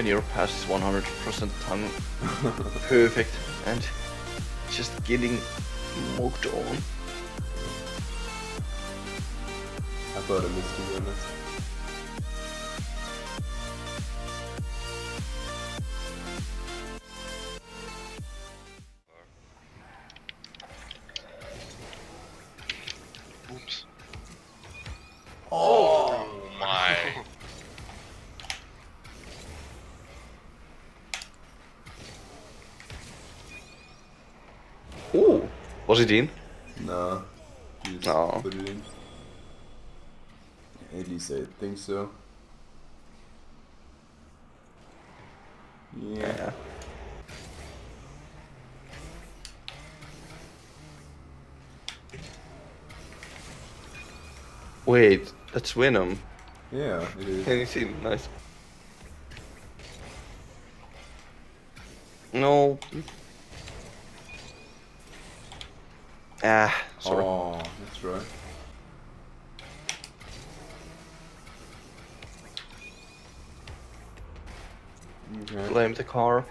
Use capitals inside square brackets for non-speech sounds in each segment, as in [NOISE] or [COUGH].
when your pass is 100% tongue [LAUGHS] perfect and just getting smoked on. I thought I missed you be honest. Oh, was it in? Nah. No. put it in. At least I think so. Yeah. Yeah. Wait, that's Venom. Yeah, it is. Can you see? Nice. No. Ah, sorry. Oh, that's right. Okay. Blame the car.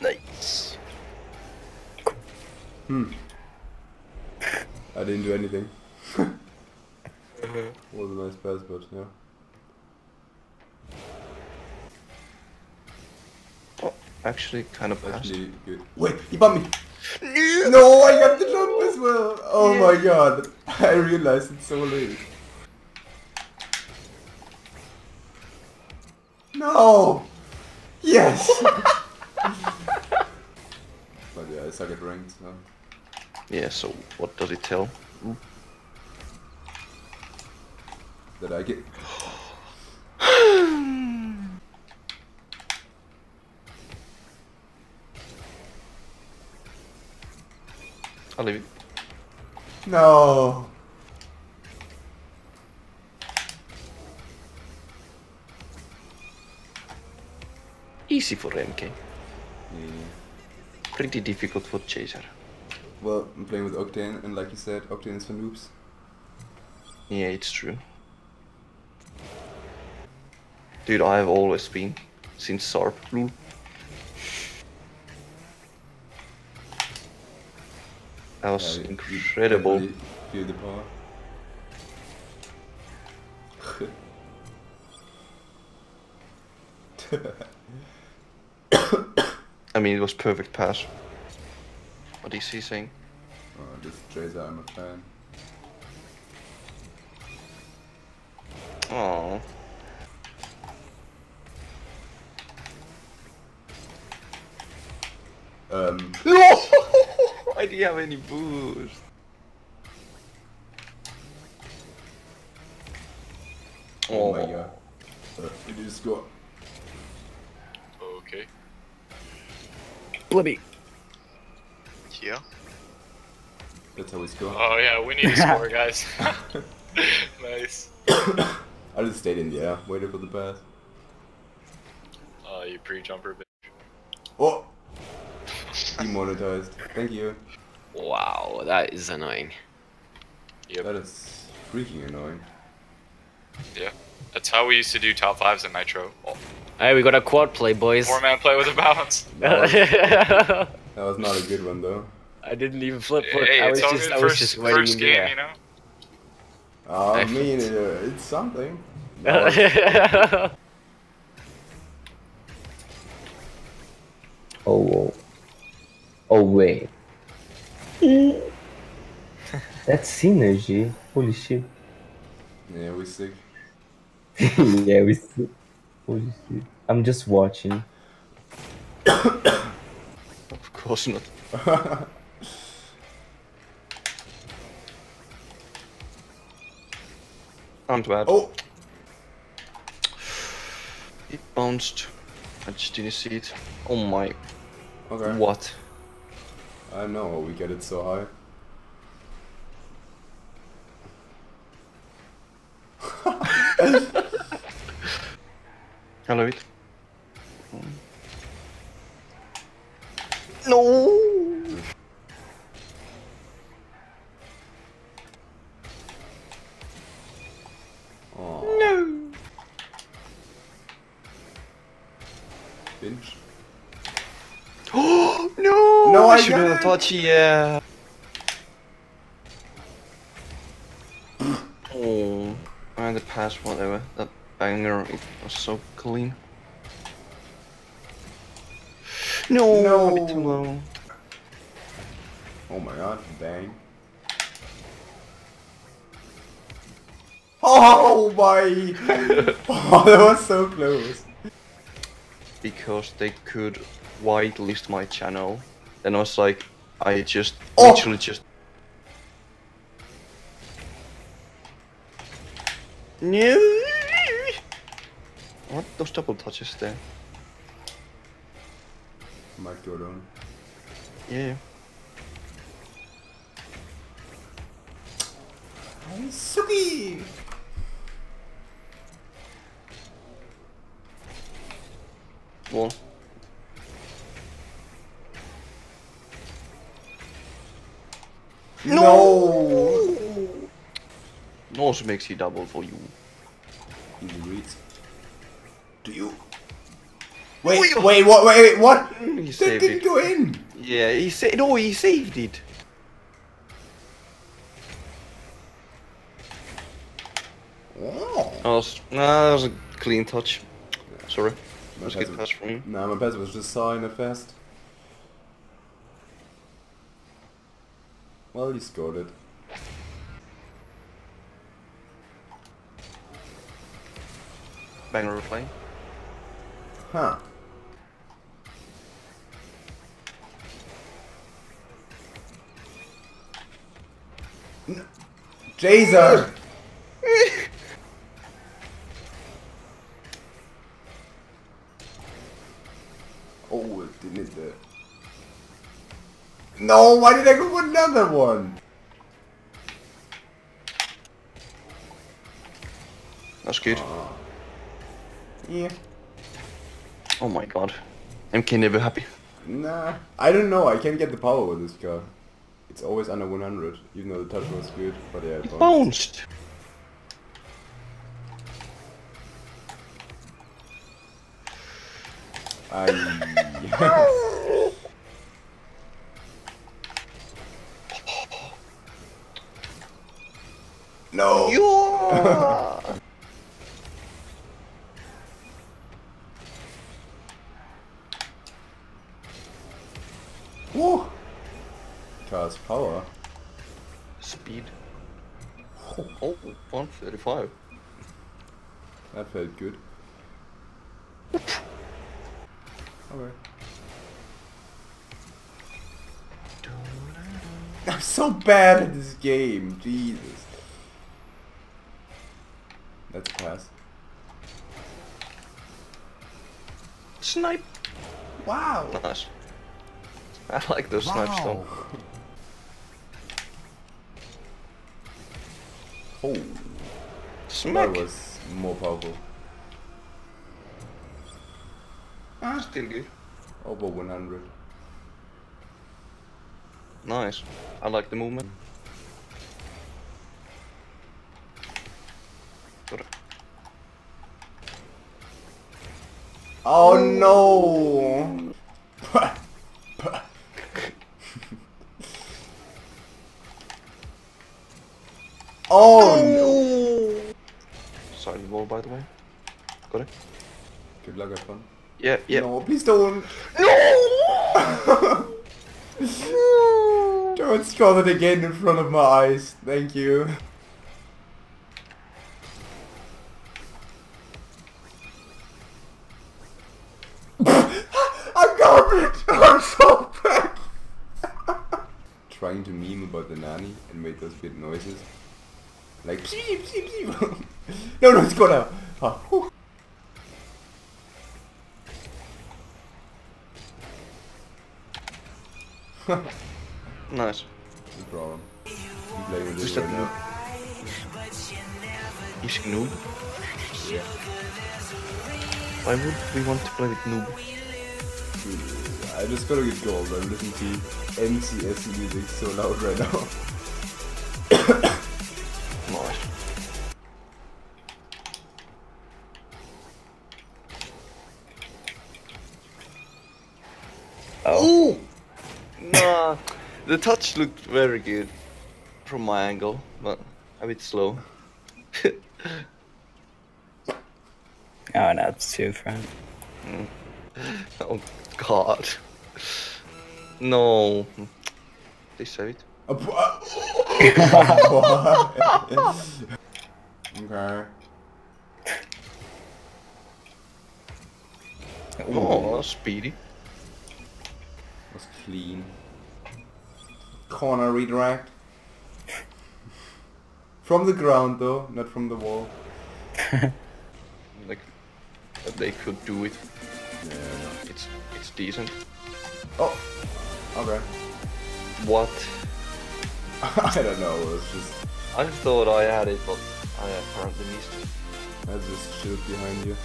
Nice. Hmm. I didn't do anything. [LAUGHS] Was a nice pass, but yeah. Oh, actually, kind of passed. Actually good. Wait, he bumped me! No, I got the jump as well! Oh my god! I realized it's so late. No! Oh. Yes! [LAUGHS] but yeah, I suck at ranked, so. Yeah. So, what does it tell? That I get. I'll leave it. No! Easy for MK. Yeah. Pretty difficult for Chaser. Well, I'm playing with Octane, and like you said, Octane is for noobs. Yeah, it's true. Dude, I have always been since Sarp Blue. That was Yeah, you- you incredible. the power. I mean, it was perfect pass. What is he saying? oh, this Tracer, I'm a fan. Oh. Um, [LAUGHS] No! I didn't have any boost. oh my god. It is score. Okay. Bloody. Yeah. That's how we score. Oh yeah, we need to [LAUGHS] score, guys. [LAUGHS] nice. I just stayed in the air, waited for the pass. Uh, you pre-jumper bitch. Demonetized. Thank you. Wow, that is annoying. Yep. That is freaking annoying. Yeah. That's how we used to do top fives in Nitro. Oh, Hey, we got a quad play, boys. Four man play with a bounce. I [LAUGHS] That was not a good one though. I didn't even flip foot. Hey, I was it's all just, good. I was just waiting first in game, air. you know. Uh, I I mean, uh, it's something. [LAUGHS] No, Oh, whoa. Oh, wait. Mm. [LAUGHS] That's synergy. Holy shit. yeah, we sick. [LAUGHS] yeah, we see. Holy shit. I'm just watching. Of course not. [LAUGHS] I'm bad. oh! It bounced. I just didn't see it. Oh my. Okay. What? I know we get it so high. Hello, it. No! Binge. no! No, I shouldn't have got touched. Yeah. oh, and the pass, whatever. That banger, it was so clean. No, No. a bit too low. Oh my god, bang. Oh my! [LAUGHS] oh, that was so close. because they could whitelist my channel. Then I was like, I just Oh! literally just. No. What those double touches there? Might go down. Yeah. Suki! One. No! It also makes you double for you. Easy reads. Do you? Wait, wait, what? Wait, wait, what? He That saved didn't it. go in. Yeah, he said. No, he saved it. Oh. That was, nah, that was a clean touch. Sorry. That was a pass good was- pass from you. Nah, my pass was just sawing it fast. Well, he scored it. Banger replay. Huh. N- Jason! [LAUGHS] oh, it didn't hit there. No, why did I go for another one? That's good. Yeah. Oh my god. MK never happy. Nah, I don't know. I can't get the power with this car. It's always under 100, even though the touch was good. But yeah, it bounced. Bounced. Aye. [LAUGHS] no. Yeah. [LAUGHS] Woo. Car's power. Speed. Oh, 135. That felt good. Okay. I'm so bad at this game. Jesus. That's class. pass. Snipe. Wow. Nice. I like those snipes though. Oh, Smack. that was more powerful. Ah, still good. Over 100. Nice. I like the movement. Oh no! [LAUGHS] oh no! Sorry, ball by the way. Got it. Good luck, have fun. Yeah, yeah. No, please don't. No! [LAUGHS] Don't score it again in front of my eyes. Thank you. I'm garbage! I'm so bad! Trying to meme about the nanny and make those weird noises. Like psee, psee, psee. [LAUGHS] No, no, it's out. Ah. [LAUGHS] Nice. No problem. I'm playing with this right now. He's noob. Why would we want to play with noob? I just gotta get gold. I'm listening to NCSC music so loud right now. [COUGHS] Oh. Ooh! [COUGHS] Nah. the touch looked very good from my angle, but a bit slow. [LAUGHS] oh, no, it's too front. Mm. [LAUGHS] oh god. No. Please save it. [LAUGHS] [LAUGHS] Okay. Oh, speedy. Was clean. Corner redirect. From the ground though, not from the wall. Like, they could do it. Yeah. Uh, it's it's decent. Oh. Okay. What? [LAUGHS] I don't know. It's just I thought I had it, but I apparently missed it. I just shoot behind you.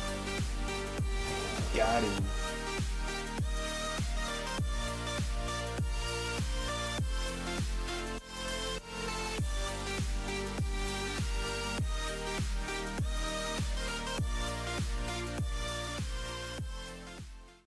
Got him.